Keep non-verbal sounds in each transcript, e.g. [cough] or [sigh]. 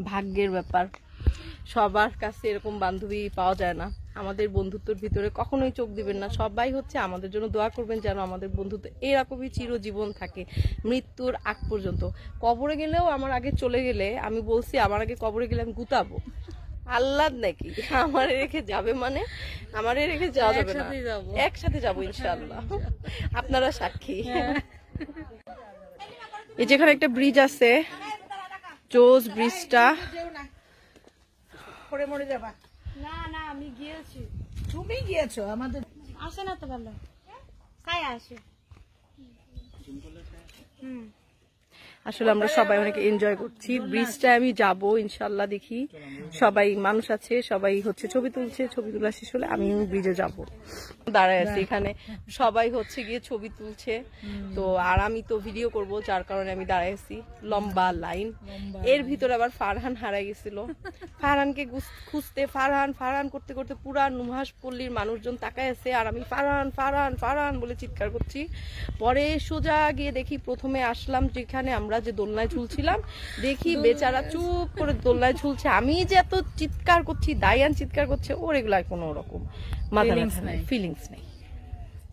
ভাগ্যের ব্যাপার। সবার কাছে এরকম বান্ধবী পাওয়া যায় না। আমাদের বন্ধুত্বর ভিতরে কখনোই চোখ দিবেন না। সবাই হচ্ছে আমাদের জন্য দোয়া করবেন যেন আমাদের বন্ধুত্ব এরকমই চিরজীবন থাকে মৃত্যুর আগ পর্যন্ত। কবরে গেলেও আমার আগে চলে গেলে আমি বলছি আমার আগে কবরে গেলে আমি গুতাবো। আল্লাহ নাকি? আমার রেখে যাবে মানে? আমারে রেখে যাওয়া যাবে না। একসাথে যাব ইনশাল্লাহ আপনারা সাক্ষী। এই যেখানে একটা ব্রিজ আছে জোস ব্রিজটা। পড়ে মরে যাবা। না না আমি গিয়েছি। তুমি গিয়েছো আমাদের আসে না তো ভালো। হ্যাঁ আসে? হুম। আসলে আমরা সবাই অনেক এনজয় করছি। ব্রিজটা আমি যাব ইনশাল্লাহ দেখি। সবাই মানুষ আছে সবাই হচ্ছে ছবি তুলছে ছবি তোলা শেষ হলে আমি ব্রিজে যাব। দাঁড়ায় আছি এখানে। সবাই হচ্ছে গিয়ে ছবি তুলছে। তো আর আমি তো ভিডিও করব যার কারণে আমি দাঁড়ায় আছি। লম্বা লাইন এর ভিতরে আবার ফারহান হারাই গেছিল। ফারহানকে খুঁজতে ফারহান ফারহান করতে করতে পুরা নুহাস পল্লীর মানুষজন তাকায় আছে। আর আমি ফারহান ফারহান ফারহান বলে চিৎকার করছি। পরে সোজা গিয়ে দেখি প্রথমে আসলাম যেখানে আমরা যে দোলনায় ঝুলছিলাম দেখি বেচারা চুপ করে দোলনায় ঝুলছে। আমি যে এত চিৎকার করছি দায়ান চিৎকার করছে ওর এগুলার কোনো রকম মাথা ফিলিংস নেই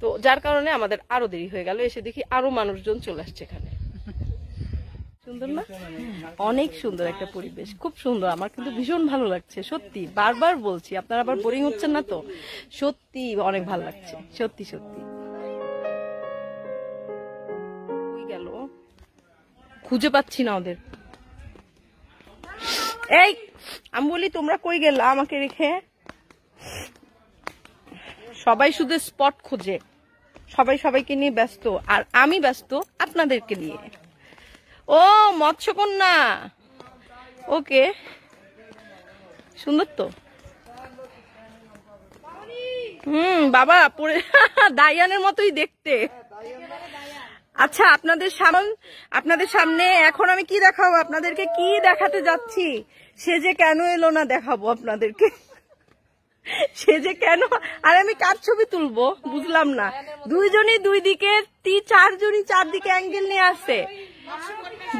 তো যার কারণে আমাদের আরও দেরি হয়ে গেল এসে দেখি আরও মানুষজন চলে আসছে এখানে। সুন্দর না? অনেক সুন্দর একটা পরিবেশ খুব সুন্দর। আমার কিন্তু ভীষণ ভালো লাগছে সত্যি। বারবার বলছি আপনারা আবার বোরিং হচ্ছেন না তো? সত্যি অনেক ভালো লাগছে সত্যি সত্যি। খুঁজে পাচ্ছি না ওদের। এই, আমি বলি, তোমরা কই গেলা আমাকে রেখে? সবাই শুধু স্পট খোঁজে। সবাই সবাইকে নিয়ে ব্যস্ত, আর আমি ব্যস্ত আপনাদেরকে নিয়ে। ও, মৎস্যকন্যা! ওকে। সুন্দর তো। হুম, বাবা পরে [laughs] দাইয়ানের মতোই দেখতে। আচ্ছা আপনাদের সামন আপনাদের সামনে এখন আমি কি দেখাবো? আপনাদেরকে কি দেখাতে যাচ্ছি? সে যে কেন এলো না দেখাবো আপনাদেরকে। সে যে কেন? আর আমি কার ছবি তুলবো? বুঝলাম না। দুইজনই দুই দিকে তি চারজনই চারদিকে অ্যাঙ্গেল নিয়ে আসছে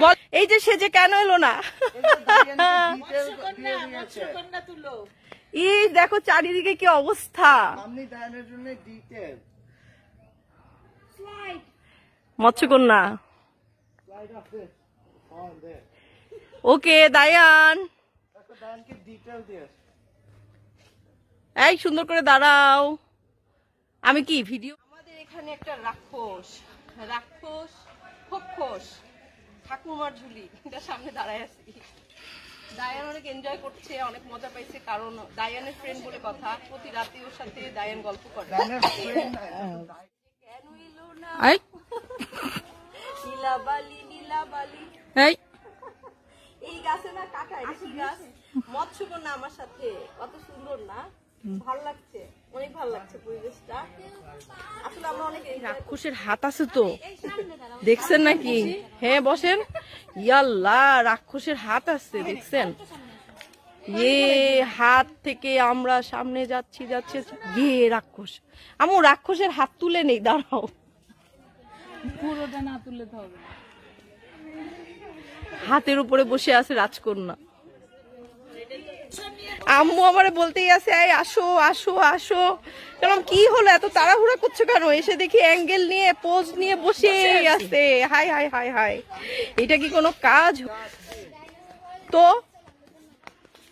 বল এই যে সে যে কেন এলো না। ই দেখো চারিদিকে কি অবস্থা আপনি দায়নের জন্য ডিটেল মৎস্যকন্যা। ওকে দায়ান। এই সুন্দর করে দাঁড়াও। আমি কি ভিডিও? আমাদের এখানে একটা রাক্ষস রাক্ষস খোক্ষস ঠাকুমার ঝুলি। এটা সামনে দাঁড়ায় আছি। দায়ান অনেক এনজয় করছে অনেক মজা পাইছে কারণ দায়ানের ফ্রেন্ড বলে কথা। প্রতি রাতে ওর সাথে দায়ান গল্প করে। নীলাবালি নীলাবালি। এই। এই গাছে না কাটা এটা কি গাছ। মৎস্যকন্যা আমার সাথে। কত সুন্দর না? ভালো লাগছে অনেক ভালো লাগছে পরিবেশটা। আসলে আমরা অনেক রাক্ষসের হাত আছে তো। দেখছেন নাকি? হ্যাঁ বসেন। ইয়াল্লা রাক্ষসের হাত আছে দেখছেন? ইয়ে হাত থেকে আমরা সামনে যাচ্ছি যাচ্ছে ইয়ে রাক্ষস। আমু রাক্ষসের হাত তুলে নেই দাঁড়াও। পুরোটা না তুললে তো হবে হাতের উপরে বসে আছে রাজকন্যা। আম্মু আমারে বলতেই আছে এই আসো আসো আসো। কারণ কি হলো? এত তাড়াহুড়া করছ কেন? এসে দেখি অ্যাঙ্গেল নিয়ে পোজ নিয়ে বসে আছে। Hi hi hi hi. এটা কি কোনো কাজ? তো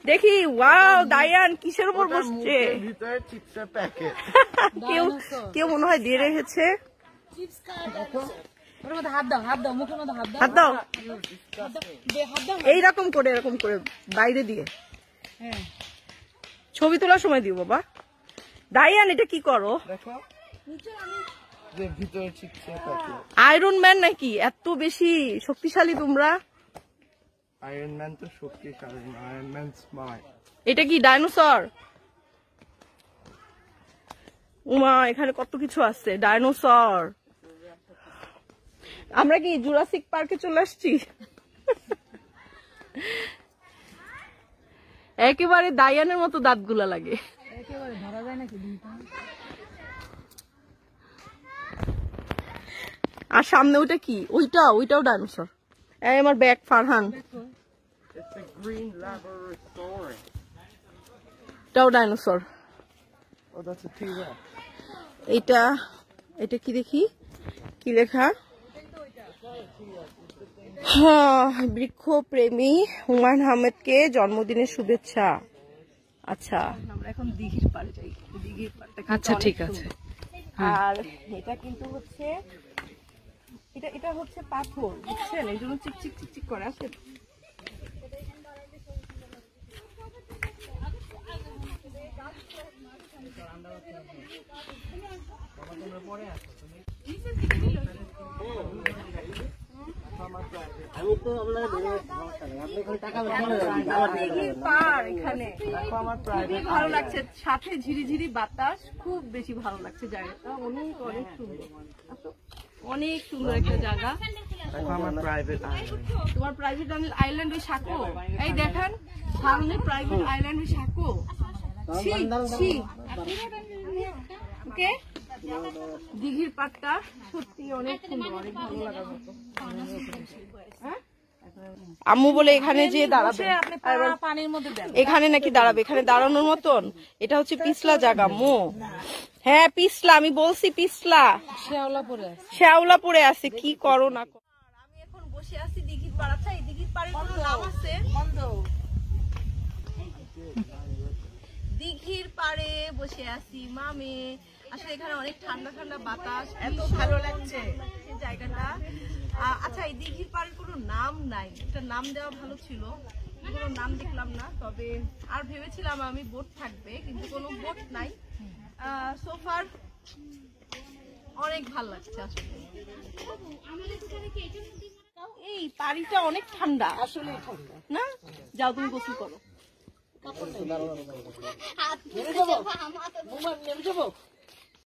দেখি ওয়াও দায়ান কিসের উপর বসছে? ভিতরে চিপসের প্যাকেট। কেউ কেউ মনে হয় দিয়ে রেখেছে। হাত দাও এইরকম করে এরকম করে বাইরে দিয়ে। ছবি তোলার সময় দিও বাবা। ডাইয়ান এটা কি করো? আয়রন ম্যান নাকি? এত বেশি শক্তিশালী তোমরা। আয়রন ম্যান তো শক্তিশালী আয়রন ম্যান স্মার্ট এটা কি ডাইনোসর উমা এখানে কত কিছু আছে। ডাইনোসর আমরা কি জুরাসিক পার্কে চলে আসছি? একেবারে দায়ানের মতো দাঁতগুলা লাগে। একেবারে ধরা যায় নাকি আর সামনে ওইটা কি? ওইটা ওইটাও ডাইনোসর এই আমার ব্যাগ ফারহান এটাও ডাইনোসর Oh. এটা এটা কি দেখি? কি লেখা? বৃক্ষ প্রেমী হুমায়ুন আহমেদকে জন্মদিনের শুভেচ্ছা। আচ্ছা। আমরা এখন দিঘির পাড়ে যাই। দিঘির পাড়টা আচ্ছা, ঠিক আছে। আর এটা কিন্তু হচ্ছে এটা এটা হচ্ছে পাথর বুঝছেন? এই জন্য চিকচিক চিকচিক করে এখানে। খুবই ভালো লাগছে। সাথে ঝিরিঝিরি বাতাস খুব বেশি ভালো লাগছে জায়গাটা। অনেক অনেক সুন্দর। অনেক সুন্দর একটা জায়গা। দেখো আমার প্রাইভেট আইল্যান্ড তোমার প্রাইভেট আইল্যান্ড ওই সাঁকো? এই দেখেন। সামনে প্রাইভেট আইল্যান্ড ওই সাঁকো। ওকে দিঘির পাটটা সত্যি অনেক সুন্দর অনেক ভালো লাগার মতো হ্যাঁ? আম্মু বলে এখানে যে দাঁড়াবে। এখানে নাকি দাঁড়াবে এখানে দাঁড়ানোর মতন? এটা হচ্ছে পিছলা জায়গা মো হ্যাঁ পিছলা আমি বলছি পিছলা। শেওলা পরে আছে। শ্যাওলা পড়ে আছে কি করো না করো। আমি এখন বসে আছি দিঘির পাড়। আচ্ছা এই দিঘির কোনো নাম আছে? দিঘির পাড়ে বসে আছি মামে আসলে এখানে অনেক ঠান্ডা ঠান্ডা বাতাস এত ভালো লাগছে। জায়গাটা। আচ্ছা এই দিঘির পাড়ের কোনো নাম নাই। একটা নাম দেওয়া ভালো ছিল। কোনো নাম দেখলাম না তবে আর ভেবেছিলাম আমি বোট থাকবে কিন্তু কোনো বোট নাই। সোফার অনেক ভালো লাগছে আসলে। এই পানিটা অনেক ঠান্ডা। আসলে না? যাও তুমি গোসল করো।